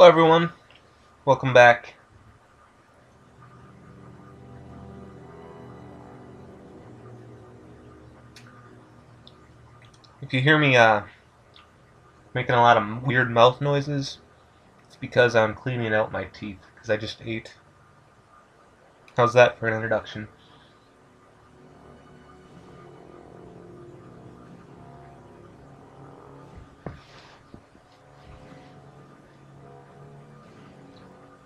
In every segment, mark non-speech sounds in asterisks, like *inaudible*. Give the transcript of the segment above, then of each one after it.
Hello everyone, welcome back. If you hear me uh, making a lot of weird mouth noises, it's because I'm cleaning out my teeth, because I just ate. How's that for an introduction?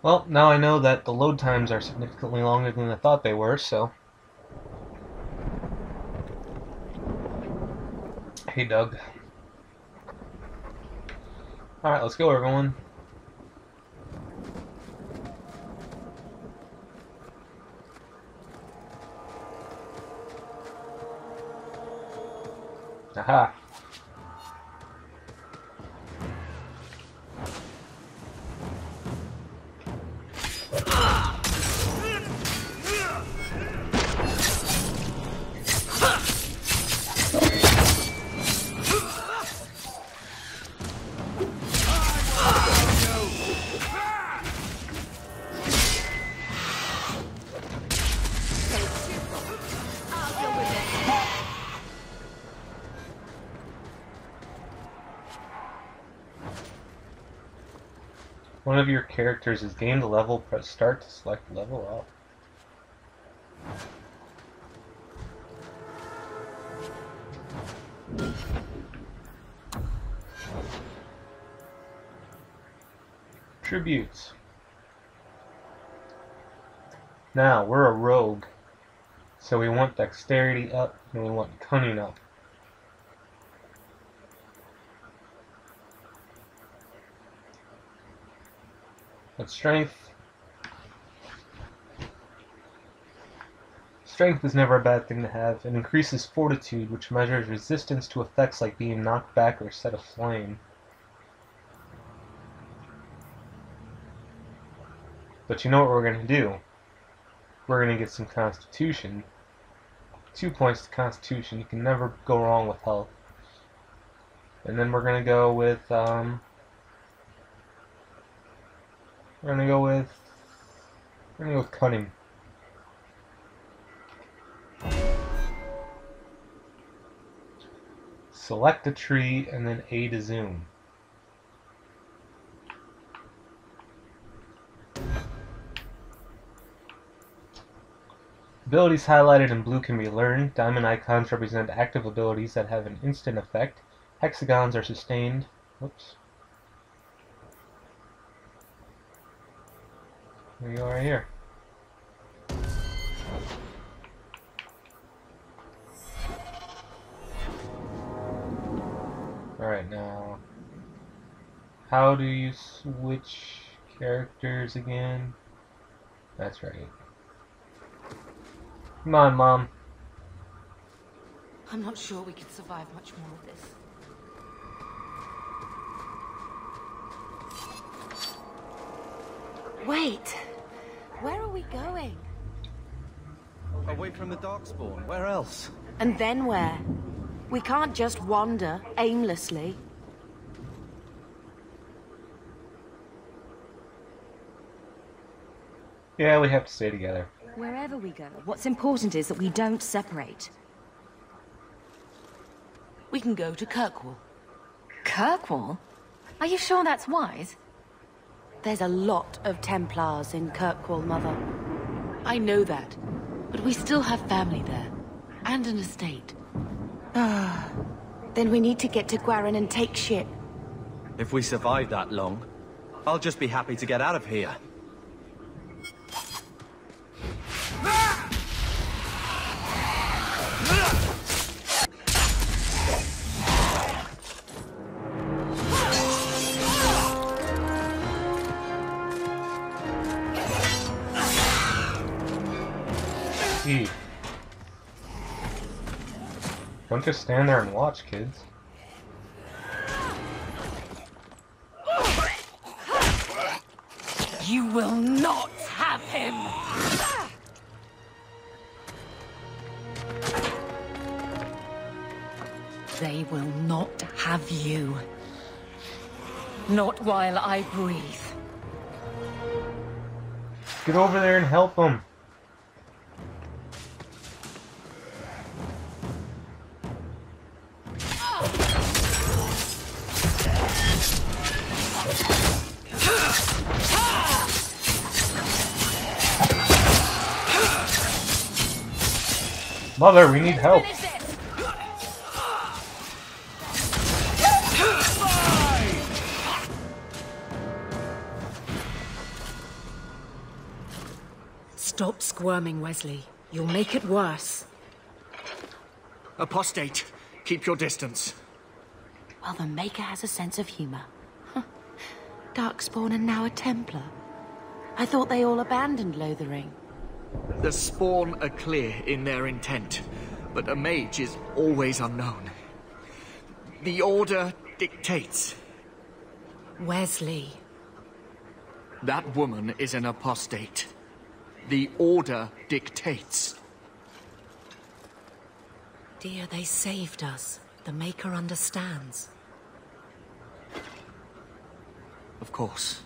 Well, now I know that the load times are significantly longer than I thought they were, so... Hey, Doug. Alright, let's go, everyone. Aha. Of your characters has gained a level, press start to select level up. Tributes. Now, we're a rogue, so we want dexterity up and we want cunning up. But strength... Strength is never a bad thing to have. It increases fortitude, which measures resistance to effects like being knocked back or set aflame. But you know what we're going to do? We're going to get some Constitution. Two points to Constitution. You can never go wrong with health. And then we're going to go with... Um, we're gonna go with. We're gonna go with cunning. Select a tree and then A to zoom. Abilities highlighted in blue can be learned. Diamond icons represent active abilities that have an instant effect. Hexagons are sustained. Whoops. You go right here. Alright, now... How do you switch characters again? That's right. Come on, Mom. I'm not sure we could survive much more of this. Wait! Where are we going? Away from the Darkspawn. Where else? And then where? We can't just wander aimlessly. Yeah, we have to stay together. Wherever we go, what's important is that we don't separate. We can go to Kirkwall. Kirkwall? Are you sure that's wise? There's a lot of Templars in Kirkwall, Mother. I know that, but we still have family there, and an estate. Ah, then we need to get to Gwaren and take ship. If we survive that long, I'll just be happy to get out of here. Don't just stand there and watch, kids. You will not have him! They will not have you. Not while I breathe. Get over there and help him. Mother, we need help. Stop squirming, Wesley. You'll make it worse. Apostate, keep your distance. Well, the Maker has a sense of humor. Huh. Darkspawn and now a Templar. I thought they all abandoned Lothering. The spawn are clear in their intent, but a mage is always unknown. The Order dictates. Wesley. That woman is an apostate. The Order dictates. Dear, they saved us. The Maker understands. Of course.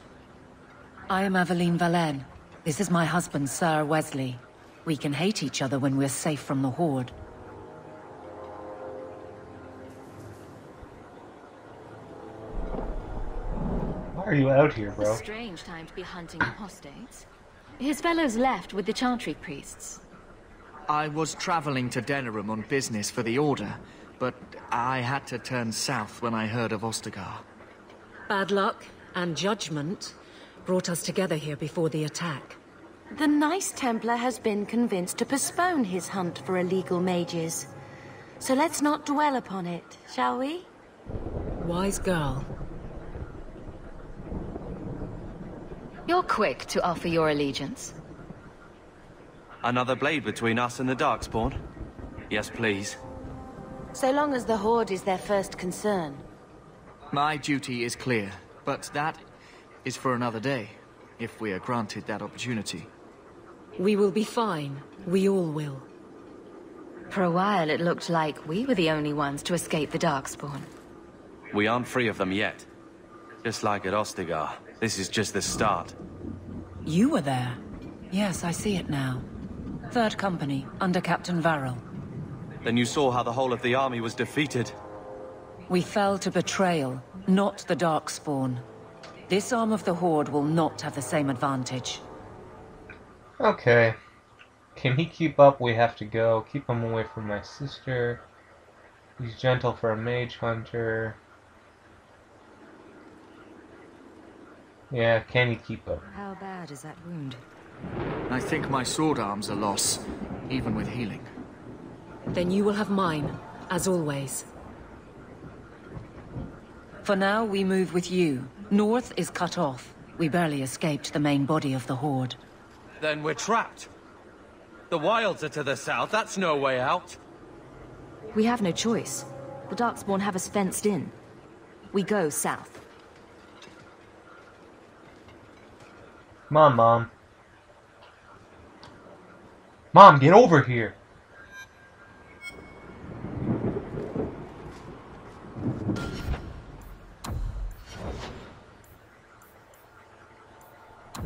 I am Aveline Vallen. This is my husband, Sir Wesley. We can hate each other when we're safe from the Horde. Why are you out here, A bro? strange time to be hunting apostates. His fellows left with the Chantry priests. I was traveling to Denerim on business for the Order, but I had to turn south when I heard of Ostagar. Bad luck and judgment brought us together here before the attack. The nice Templar has been convinced to postpone his hunt for illegal mages. So let's not dwell upon it, shall we? Wise girl. You're quick to offer your allegiance. Another blade between us and the Darkspawn? Yes, please. So long as the Horde is their first concern. My duty is clear, but that is for another day, if we are granted that opportunity. We will be fine. We all will. For a while, it looked like we were the only ones to escape the Darkspawn. We aren't free of them yet. Just like at Ostagar, this is just the start. You were there. Yes, I see it now. Third Company, under Captain Varel. Then you saw how the whole of the army was defeated. We fell to betrayal, not the Darkspawn. This arm of the Horde will not have the same advantage. Okay. Can he keep up? We have to go. Keep him away from my sister. He's gentle for a mage hunter. Yeah, can he keep up? How bad is that wound? I think my sword arm's a loss, even with healing. Then you will have mine, as always. For now, we move with you. North is cut off. We barely escaped the main body of the Horde. Then we're trapped. The wilds are to the south, that's no way out. We have no choice. The Darkspawn have us fenced in. We go south. Come on, Mom. Mom, get over here!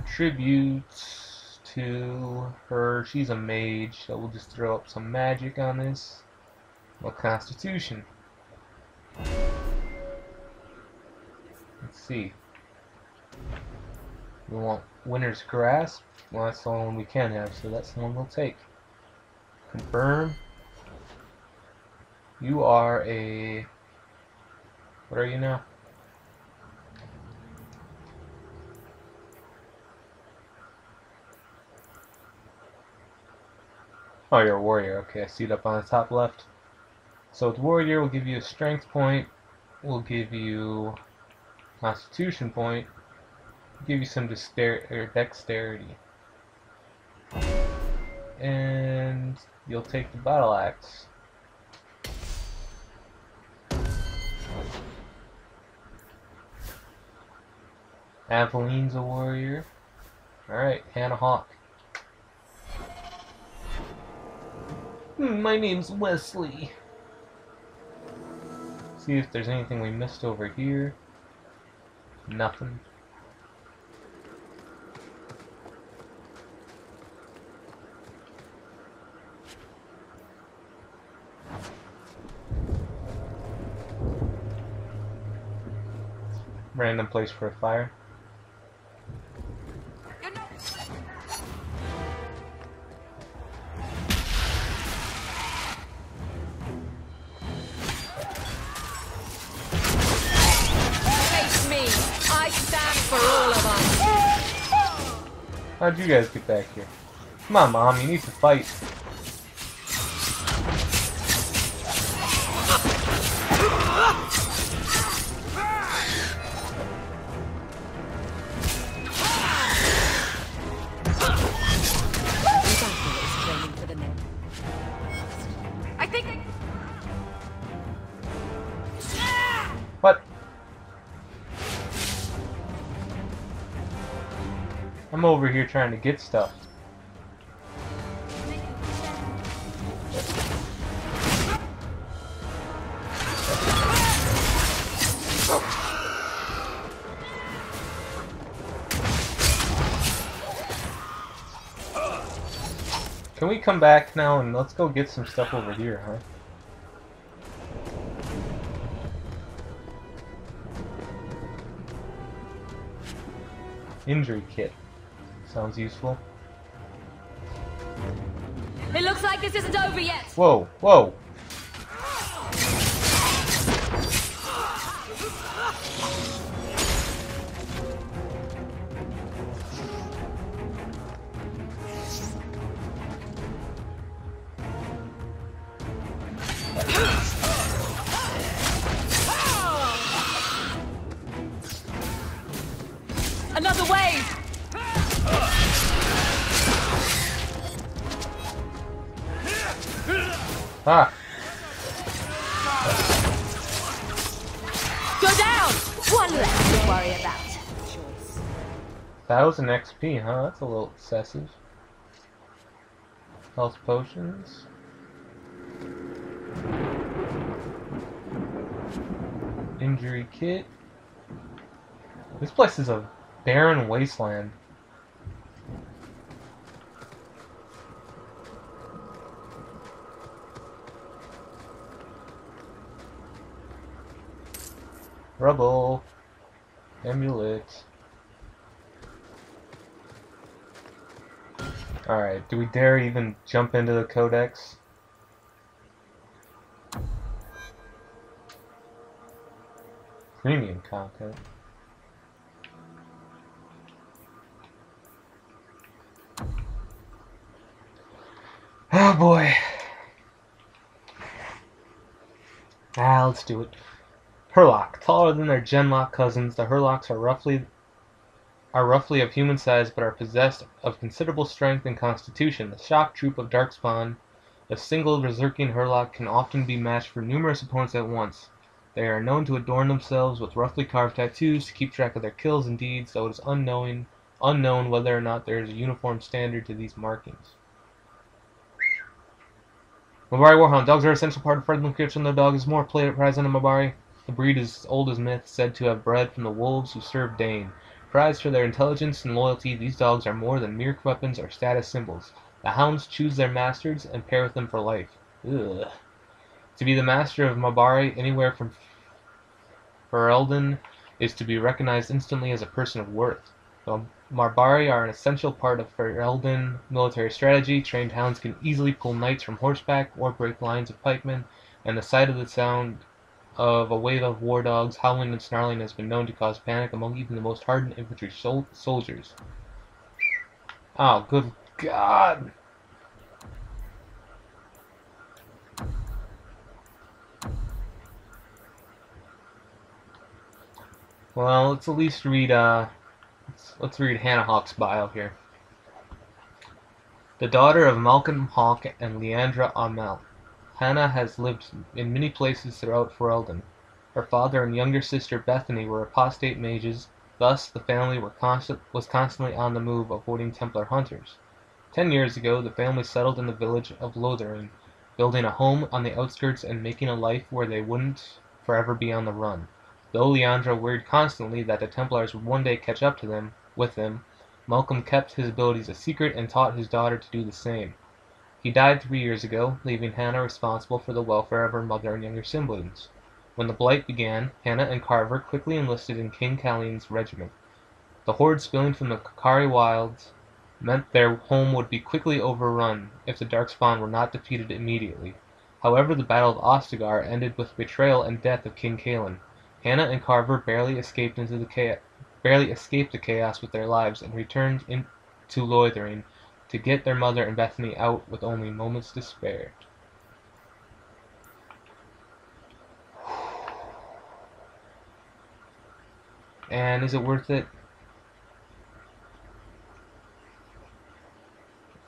Tributes to her. She's a mage, so we'll just throw up some magic on this. Well, Constitution. Let's see. We want Winter's Grasp. Well, that's the only one we can have, so that's the one we'll take. Confirm. You are a... What are you now? Oh, you're a warrior. Okay, I see it up on the top left. So with warrior, we'll give you a strength point. We'll give you constitution point. Give you some or er, dexterity. And you'll take the battle axe. Aveline's a warrior. Alright, Hannah Hawke. Hmm, my name's Wesley. See if there's anything we missed over here. Nothing. Random place for a fire. You guys get back here? Come on, Mom, you need to fight. I'm over here trying to get stuff. Can we come back now and let's go get some stuff over here, huh? Injury kit. Sounds useful. It looks like this isn't over yet. Whoa, whoa. Ah, Go down. One less to worry about. thousand XP, huh? That's a little excessive. Health potions. Injury kit. This place is a barren wasteland. Rubble. Amulet. Alright, do we dare even jump into the codex? Premium content. Oh boy. Ah, let's do it. Hurlock. Taller than their Genlock cousins, the Hurlocks are roughly are roughly of human size but are possessed of considerable strength and constitution. The shock troop of Darkspawn, a single Berserking Hurlock can often be matched for numerous opponents at once. They are known to adorn themselves with roughly carved tattoos to keep track of their kills and deeds, though it is unknowing, unknown whether or not there is a uniform standard to these markings. Mabari Warhound. Dogs are an essential part of Fredland Kitchen. The dog is more prized than a Mabari. The breed is old as myth, said to have bred from the wolves who served Dane. Prized for their intelligence and loyalty, these dogs are more than mere weapons or status symbols. The hounds choose their masters and pair with them for life. Ugh. To be the master of Mabari anywhere from Ferelden is to be recognized instantly as a person of worth. The Mabari are an essential part of Ferelden military strategy. Trained hounds can easily pull knights from horseback or break lines of pikemen, and the sight of the sound of a wave of war dogs howling and snarling has been known to cause panic among even the most hardened infantry sol- soldiers. Oh, good God! Well, let's at least read. Uh, let's, let's read Hannah Hawke's bio here. The daughter of Malcolm Hawke and Leandra Amell. Hannah has lived in many places throughout Ferelden. Her father and younger sister Bethany were apostate mages, thus the family constant, was constantly on the move avoiding Templar hunters. Ten years ago, the family settled in the village of Lothering, building a home on the outskirts and making a life where they wouldn't forever be on the run. Though Leandra worried constantly that the Templars would one day catch up to them, with them, Malcolm kept his abilities a secret and taught his daughter to do the same. He died three years ago, leaving Hannah responsible for the welfare of her mother and younger siblings. When the Blight began, Hannah and Carver quickly enlisted in King Cailan's regiment. The horde spilling from the Korcari wilds meant their home would be quickly overrun if the Darkspawn were not defeated immediately. However, the Battle of Ostagar ended with betrayal and death of King Cailan. Hannah and Carver barely escaped into the chaos, barely escaped the chaos with their lives and returned into Lothering to get their mother and Bethany out with only moments to spare. And is it worth it?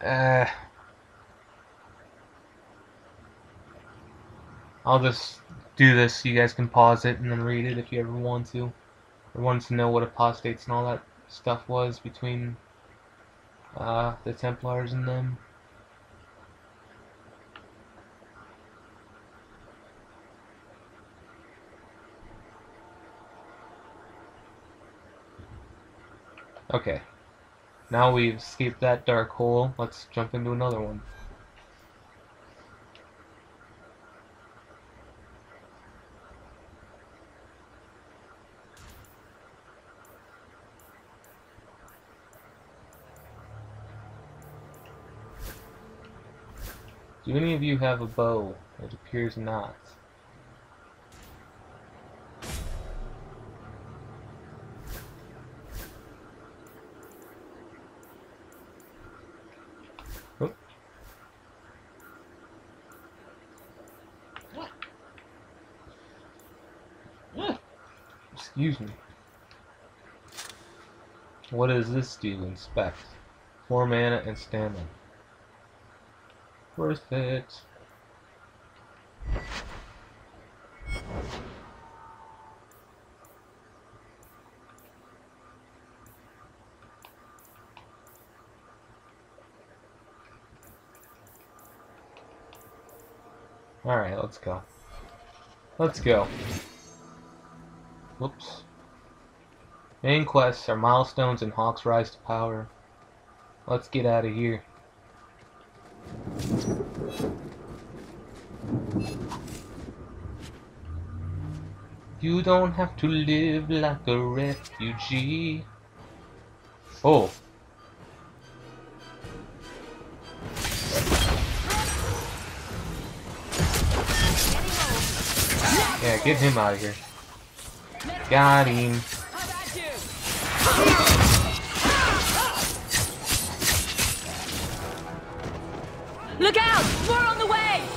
Uh, I'll just do this so you guys can pause it and then read it if you ever want to. Or wanted to know what apostates and all that stuff was between uh, the Templars and them. Okay. Now we've escaped that dark hole, let's jump into another one. Do any of you have a bow? It appears not. Excuse me. What does this do? Inspect. 4 mana and stamina. Worth it. Alright, let's go. Let's go. Whoops. Main quests are milestones and Hawke's rise to power. Let's get out of here. You don't have to live like a refugee. Oh. Yeah, get him out of here. Got him. Look out! More on the way!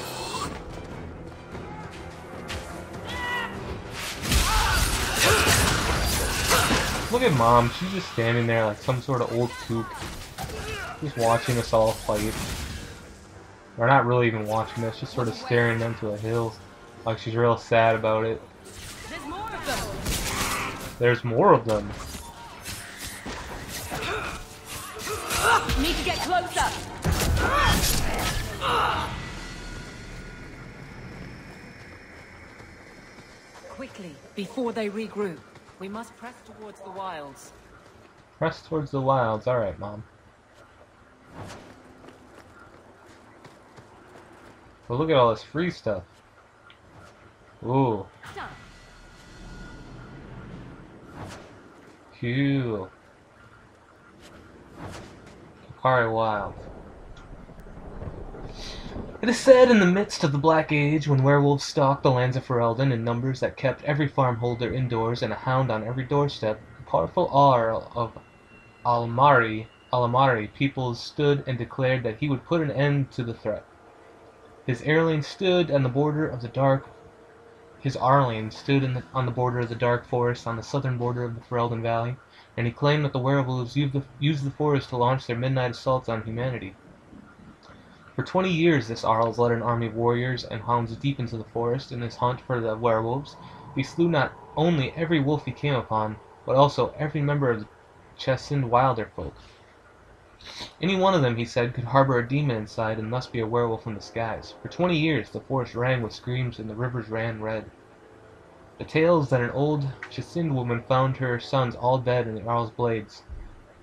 Look at mom, she's just standing there like some sort of old kook. Just watching us all fight. Or not really even watching us, just sort of staring into a hill. Like she's real sad about it. There's more of them! There's more of them. Need to get closer! Quickly, before they regroup. We must press towards the wilds. Press towards the wilds. Alright, mom. Well, look at all this free stuff. Ooh. Cool. Korcari Wild. It is said in the midst of the Black Age, when werewolves stalked the lands of Ferelden in numbers that kept every farmholder indoors and a hound on every doorstep, the powerful Arl of Almari, Alamari peoples stood and declared that he would put an end to the threat. His Arling stood on the border of the dark. His Arling stood the, on the border of the dark forest on the southern border of the Ferelden Valley, and he claimed that the werewolves used the, used the forest to launch their midnight assaults on humanity. For twenty years this Arls led an army of warriors and hounds deep into the forest in his hunt for the werewolves. He slew not only every wolf he came upon, but also every member of the Chasind Wilder folk. Any one of them, he said, could harbor a demon inside and thus be a werewolf in disguise. For twenty years the forest rang with screams and the rivers ran red. The tales that an old Chasind woman found her sons all dead in the Arl's blades.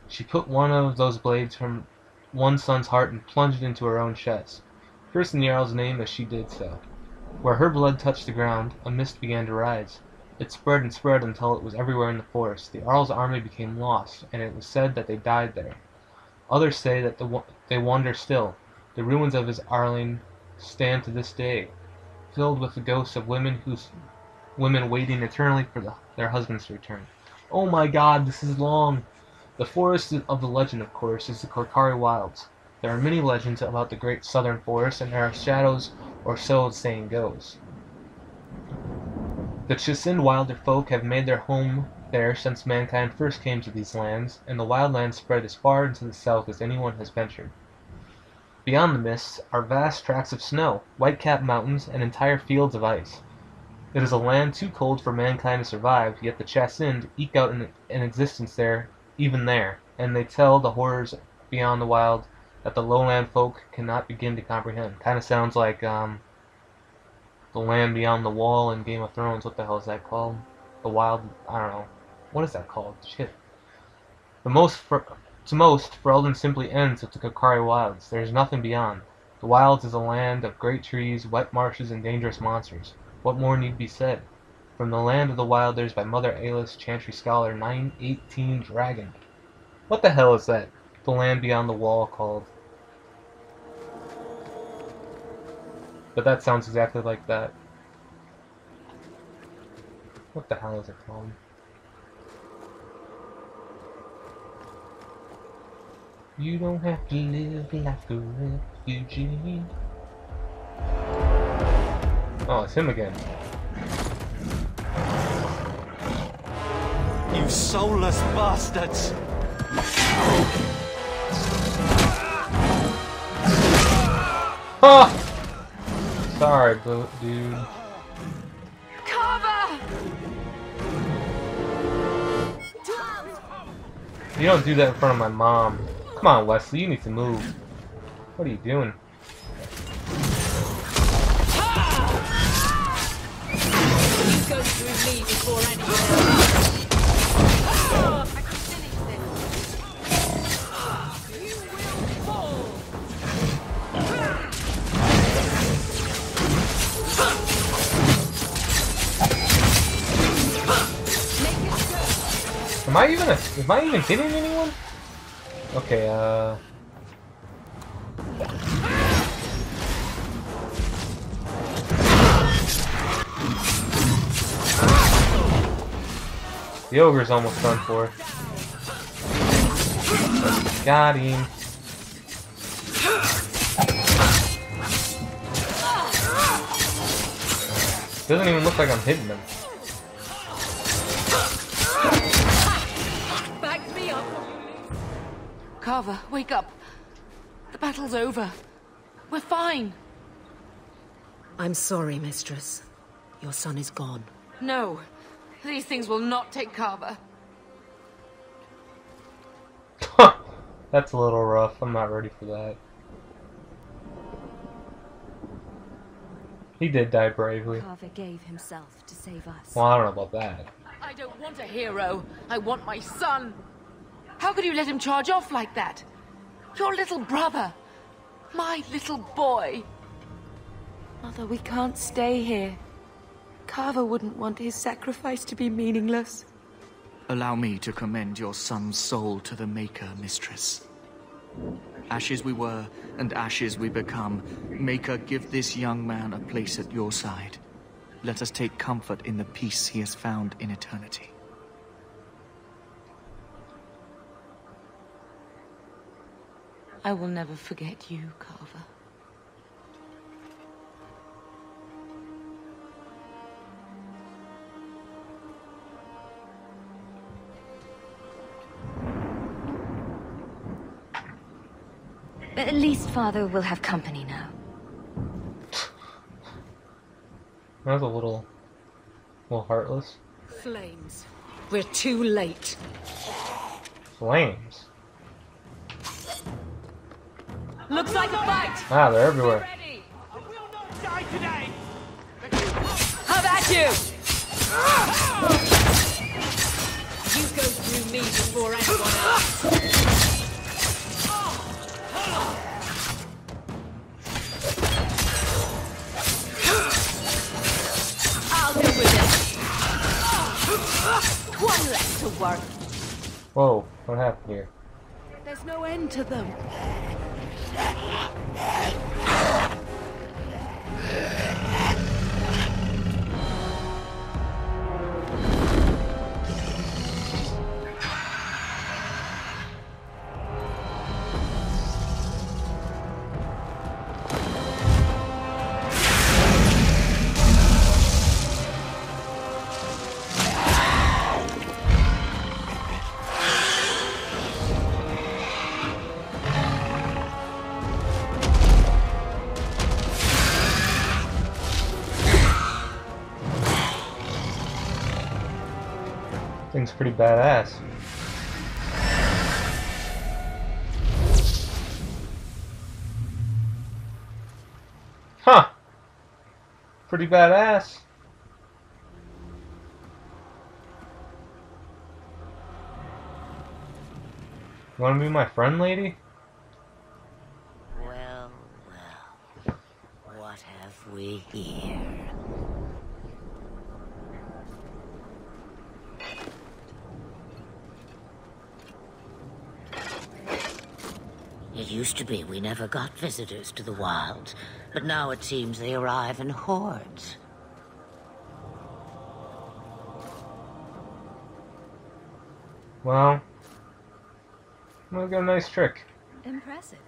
She put one of those blades from one son's heart and plunged into her own chest, cursing the Jarl's name as she did so. Where her blood touched the ground, a mist began to rise. It spread and spread until it was everywhere in the forest. The Arl's army became lost, and it was said that they died there. Others say that the, they wander still. The ruins of his Arling stand to this day, filled with the ghosts of women whose women waiting eternally for the, their husbands to return. Oh my god, this is long! The forest of the legend, of course, is the Korcari Wilds. There are many legends about the great southern forest, and there are shadows, or so the saying goes. The Chasind wilder folk have made their home there since mankind first came to these lands, and the wildlands spread as far into the south as anyone has ventured. Beyond the mists are vast tracts of snow, white-capped mountains, and entire fields of ice. It is a land too cold for mankind to survive, yet the Chasind eke out an, an existence there, even there, and they tell the horrors beyond the wild that the lowland folk cannot begin to comprehend. Kind of sounds like um, the land beyond the wall in Game of Thrones. What the hell is that called? The wild. I don't know. What is that called? Shit. The most for, to most, Ferelden simply ends with the Korcari Wilds. There is nothing beyond. The Wilds is a land of great trees, wet marshes, and dangerous monsters. What more need be said? From the land of the Wilders by Mother Alis, Chantry Scholar 918 Dragon. What the hell is that? The land beyond the wall called. But that sounds exactly like that. What the hell is it called? You don't have to live like a refugee. Oh, it's him again. You soulless bastards! Ha! Sorry, bo- dude. Carver! You don't do that in front of my mom. Come on, Wesley, you need to move. What are you doing? You go Am I even a, am I even hitting anyone? Okay, uh... The ogre's almost done for. Got him. Doesn't even look like I'm hitting them. Back me up. Carver, wake up. The battle's over. We're fine. I'm sorry, mistress. Your son is gone. No, these things will not take Carver. That's a little rough. I'm not ready for that. He did die bravely. Carver gave himself to save us. Well, I don't know about that. I don't want a hero. I want my son. How could you let him charge off like that? Your little brother. My little boy. Mother, we can't stay here. Carver wouldn't want his sacrifice to be meaningless. Allow me to commend your son's soul to the Maker, mistress. Ashes we were, and ashes we become. Maker, give this young man a place at your side. Let us take comfort in the peace he has found in eternity. I will never forget you, Carver. At least father will have company now. That was a little, a little heartless. Flames. We're too late. Flames. Looks like a fight. Ah, they're everywhere. Ready. Have at you. You go through me before anyone else. Whoa, what happened here? There's no end to them. Pretty badass. Huh. Pretty badass. You wanna be my friend, lady? Well, well. What have we here? It used to be we never got visitors to the wilds, but now it seems they arrive in hordes. Well, I got a nice trick. Impressive.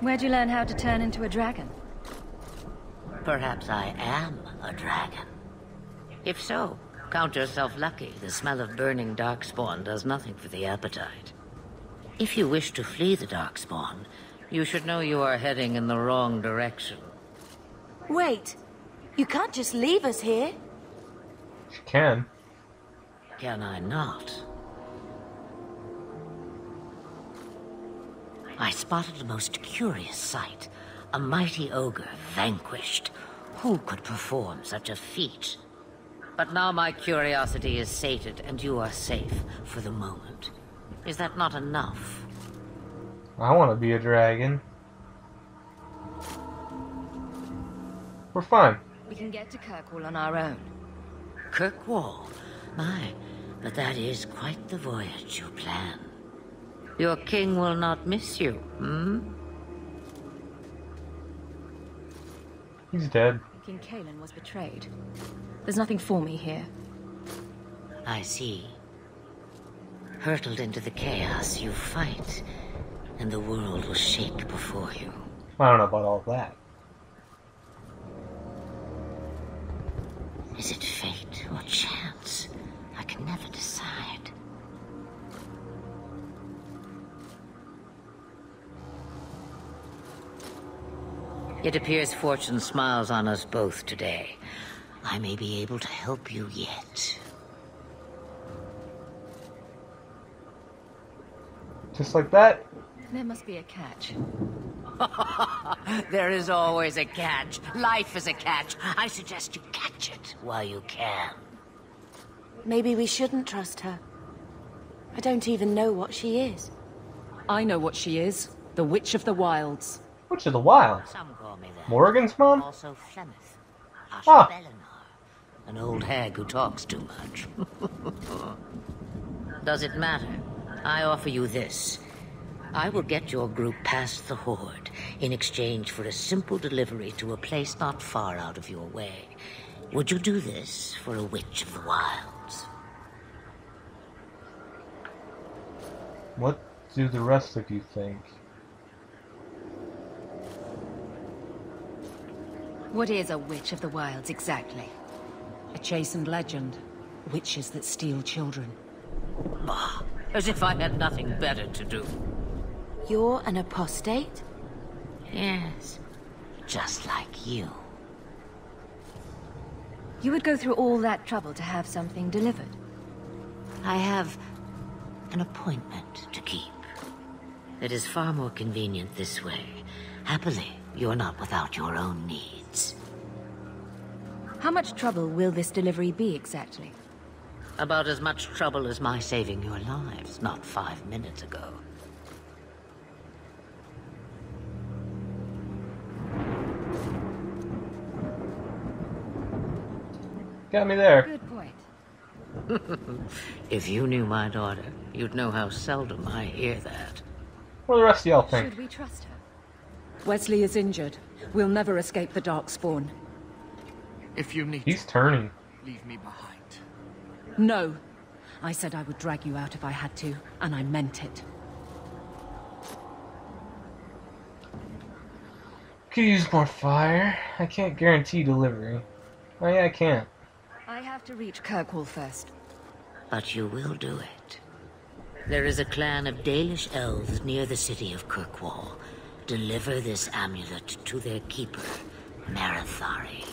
Where'd you learn how to turn into a dragon? Perhaps I am a dragon. If so, count yourself lucky. The smell of burning darkspawn does nothing for the appetite. If you wish to flee the darkspawn, you should know you are heading in the wrong direction. Wait. You can't just leave us here. She can. Can I not? I spotted a most curious sight. A mighty ogre vanquished. Who could perform such a feat? But now my curiosity is sated, and you are safe for the moment. Is that not enough? I want to be a dragon. We're fine. We can get to Kirkwall on our own. Kirkwall? My, but that is quite the voyage you plan. Your king will not miss you, hmm? He's dead. King Cailan was betrayed. There's nothing for me here. I see. Hurtled into the chaos, you fight, and the world will shake before you. I don't know about all that. Is it fate or chance? I can never decide. It appears fortune smiles on us both today. I may be able to help you yet. Just like that. There must be a catch. *laughs* There is always a catch. Life is a catch. I suggest you catch it while you can. Maybe we shouldn't trust her. I don't even know what she is. I know what she is. The Witch of the Wilds. Which of the wilds? Some call me that. Morrigan's mom? Also Flemeth. Ah. Belenar. An old hag who talks too much. *laughs* Does it matter? I offer you this. I will get your group past the Horde in exchange for a simple delivery to a place not far out of your way. Would you do this for a Witch of the Wilds? What do the rest of you think? What is a Witch of the Wilds exactly? A Chasind legend. Witches that steal children. Bah, as if I had nothing better to do. You're an apostate? Yes, just like you. You would go through all that trouble to have something delivered. I have an appointment to keep. It is far more convenient this way. Happily, you're not without your own needs. How much trouble will this delivery be exactly? About as much trouble as my saving your lives not five minutes ago. Got me there. Good point. *laughs* If you knew my daughter, you'd know how seldom I hear that. What do the rest of y'all think? Should we trust her? Wesley is injured. We'll never escape the Darkspawn. If you need He's turning. leave me behind. No. I said I would drag you out if I had to, and I meant it. Could use more fire. I can't guarantee delivery. Oh yeah, I can't. I have to reach Kirkwall first. But you will do it. There is a clan of Dalish elves near the city of Kirkwall. Deliver this amulet to their keeper, Marethari.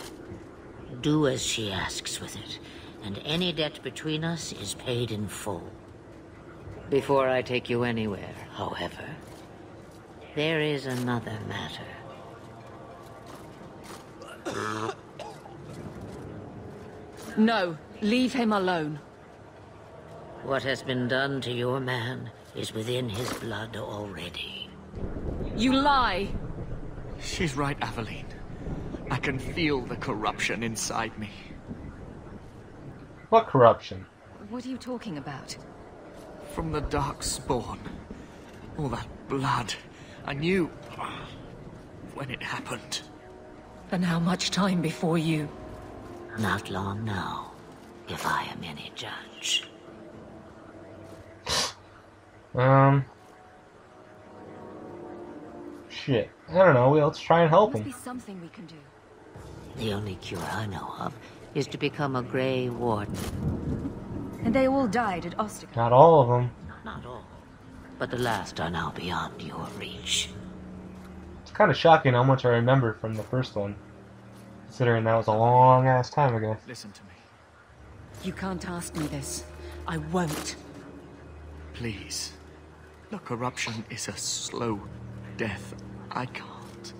Do as she asks with it, and any debt between us is paid in full. Before I take you anywhere, however, there is another matter. No, leave him alone. What has been done to your man is within his blood already. You lie! She's right, Aveline. I can feel the corruption inside me. What corruption? What are you talking about? From the dark spawn. All that blood. I knew when it happened. And how much time before you? Not long now, if I am any judge. Um. Shit. I don't know. Well, let's try and help Must be him. something we can do. The only cure I know of is to become a Grey Warden. And they all died at Ostagar. Not all of them. Not all, but the last are now beyond your reach. It's kind of shocking how much I remember from the first one. Considering that was a long ass time ago. Listen to me. You can't ask me this. I won't. Please. The corruption is a slow death. I can't.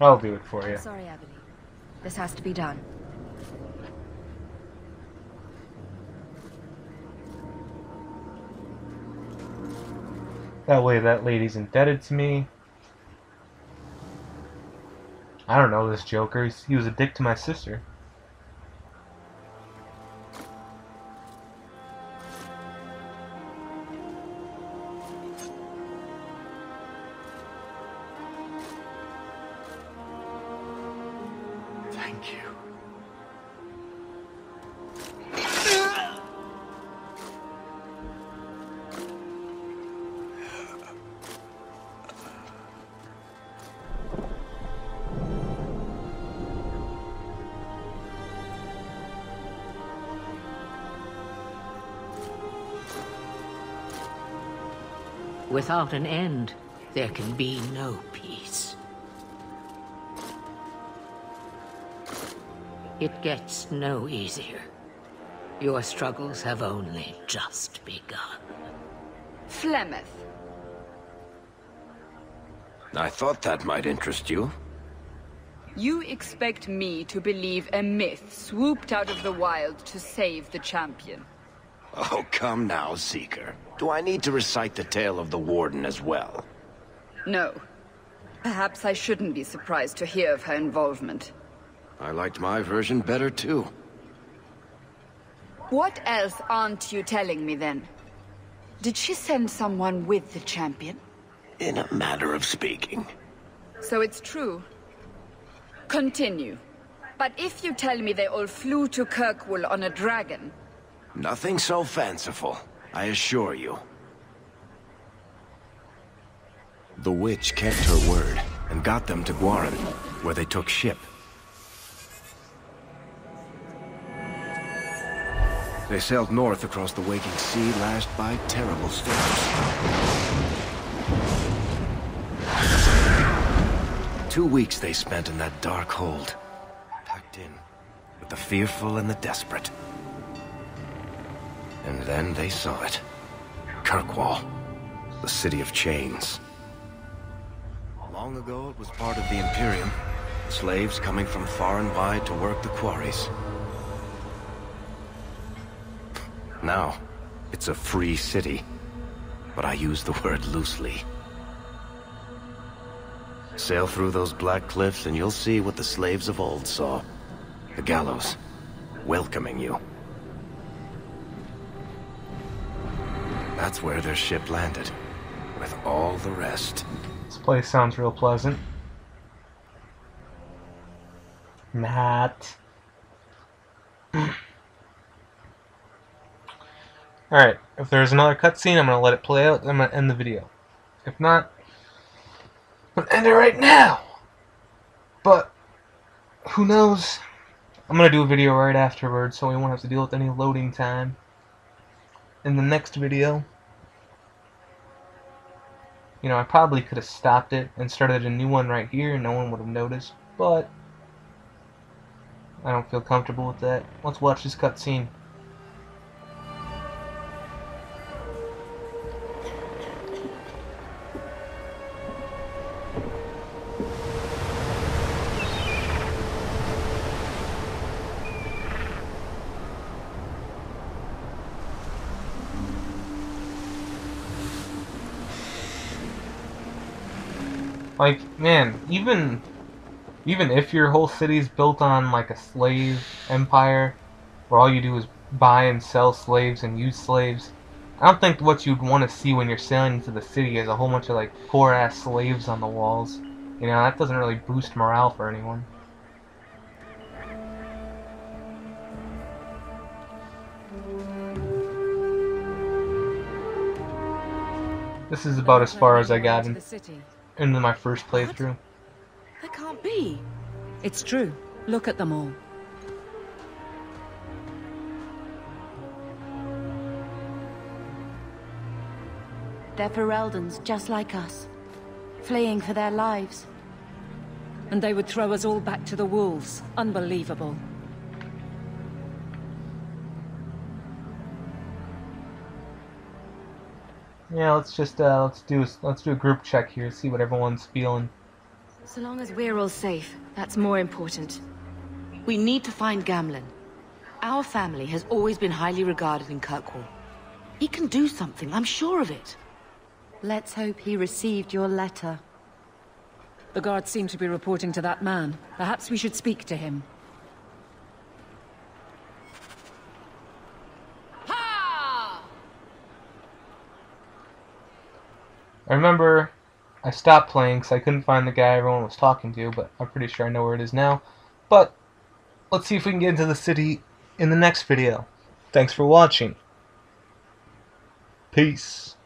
I'll do it for you. Sorry, Aveline. This has to be done. That way that lady's indebted to me. I don't know this Joker. He was a dick to my sister. Without an end, there can be no peace. It gets no easier. Your struggles have only just begun. Flemeth. I thought that might interest you. You expect me to believe a myth swooped out of the wild to save the champion. Oh, come now, Seeker. Do I need to recite the tale of the Warden as well? No. Perhaps I shouldn't be surprised to hear of her involvement. I liked my version better, too. What else aren't you telling me then? Did she send someone with the champion? In a matter of speaking. So it's true. Continue. But if you tell me they all flew to Kirkwall on a dragon, Nothing so fanciful, I assure you. The witch kept her word and got them to Gwaren, where they took ship. They sailed north across the waking sea, lashed by terrible storms. Two weeks they spent in that dark hold, packed in with the fearful and the desperate. Then they saw it. Kirkwall, the city of chains. Long ago, it was part of the Imperium. Slaves coming from far and wide to work the quarries. Now, it's a free city. But I use the word loosely. Sail through those black cliffs and you'll see what the slaves of old saw. The gallows, welcoming you. That's where their ship landed, with all the rest. This place sounds real pleasant. Matt. *clears throat* Alright, if there's another cutscene, I'm gonna let it play out, I'm gonna end the video. If not, I'm gonna end it right now! But, who knows? I'm gonna do a video right afterwards, so we won't have to deal with any loading time. In the next video, you know, I probably could have stopped it and started a new one right here, no one would have noticed, but I don't feel comfortable with that. Let's watch this cutscene. Like, man, even even if your whole city's built on like a slave empire, where all you do is buy and sell slaves and use slaves, I don't think what you'd want to see when you're sailing into the city is a whole bunch of like poor ass slaves on the walls. You know, that doesn't really boost morale for anyone. This is about as far as I got in, into my first playthrough. That can't be. It's true. Look at them all. They're Fereldans, just like us. Fleeing for their lives. And they would throw us all back to the wolves. Unbelievable. Yeah, let's just uh, let's do a, let's do a group check here, see what everyone's feeling. So long as we're all safe, that's more important. We need to find Gamlen. Our family has always been highly regarded in Kirkwall. He can do something, I'm sure of it. Let's hope he received your letter. The guards seem to be reporting to that man. Perhaps we should speak to him. I remember I stopped playing because I couldn't find the guy everyone was talking to, but I'm pretty sure I know where it is now. But let's see if we can get into the city in the next video. Thanks for watching. Peace.